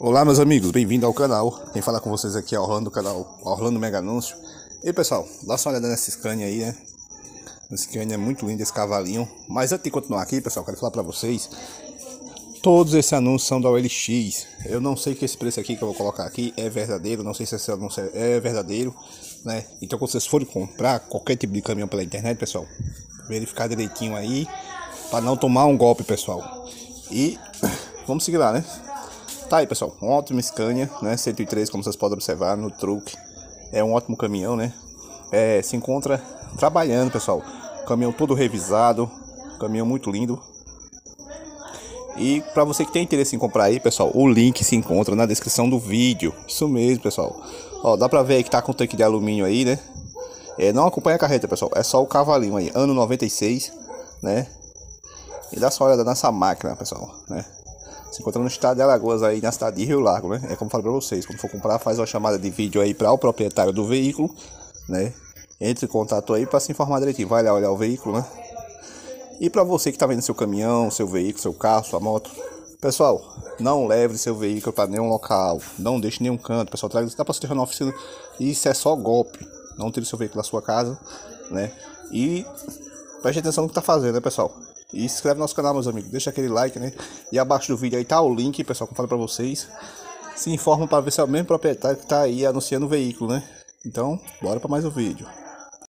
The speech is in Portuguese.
Olá meus amigos, bem-vindo ao canal. Quem fala com vocês aqui é Orlando do canal Orlando Mega Anúncio. E pessoal, dá só uma olhada nessa Scania aí, né? Esse Scania é muito lindo, esse cavalinho. Mas antes de continuar aqui, pessoal, quero falar pra vocês. Todos esses anúncios são da OLX. Eu não sei que esse preço aqui que eu vou colocar aqui é verdadeiro. Não sei se esse anúncio é verdadeiro, né? Então quando vocês forem comprar qualquer tipo de caminhão pela internet, pessoal, verificar direitinho aí. para não tomar um golpe, pessoal. E vamos seguir lá, né? Tá aí, pessoal, um ótimo Scania, né? 103, como vocês podem observar no truque. É um ótimo caminhão, né? É, se encontra trabalhando, pessoal. Caminhão todo revisado, caminhão muito lindo. E para você que tem interesse em comprar aí, pessoal, o link se encontra na descrição do vídeo. Isso mesmo, pessoal. Ó, dá pra ver aí que tá com tanque de alumínio aí, né? É, não acompanha a carreta, pessoal. É só o cavalinho aí, ano 96, né? E dá só uma olhada nessa máquina, pessoal, né? Se encontra no estado de Alagoas aí, na cidade de Rio Largo, né? É como eu falei pra vocês, quando for comprar, faz uma chamada de vídeo aí para o proprietário do veículo, né? Entre em contato aí para se informar direitinho. Vai lá olhar o veículo, né? E para você que está vendo seu caminhão, seu veículo, seu carro, sua moto, pessoal, não leve seu veículo para nenhum local, não deixe nenhum canto, pessoal, traz dá para ter na oficina. Isso é só golpe. Não tire seu veículo da sua casa, né? E preste atenção no que está fazendo, né, pessoal? E se inscreve no nosso canal, meus amigos. Deixa aquele like, né? E abaixo do vídeo aí tá o link, pessoal, que eu falo pra vocês. Se informa para ver se é o mesmo proprietário que tá aí anunciando o veículo, né? Então, bora para mais um vídeo.